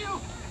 you!